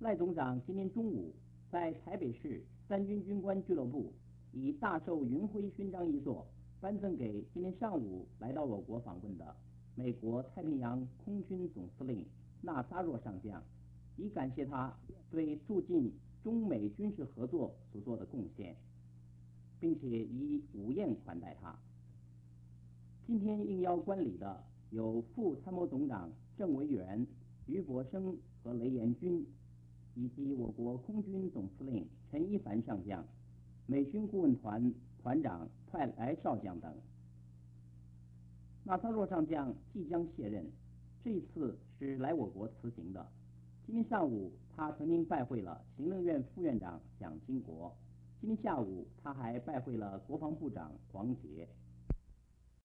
赖总长今天中午在台北市三军军官俱乐部以大绶云辉勋章一座颁赠给今天上午来到我国访问的美国太平洋空军总司令纳萨若上将，以感谢他对促进中美军事合作所做的贡献，并且以午宴款待他。今天应邀观礼的有副参谋总长郑维元、于伯生和雷延军。以及我国空军总司令陈一凡上将、美军顾问团团长派来少将等。纳萨若上将即将卸任，这一次是来我国辞行的。今天上午，他曾经拜会了行政院副院长蒋经国。今天下午，他还拜会了国防部长黄杰。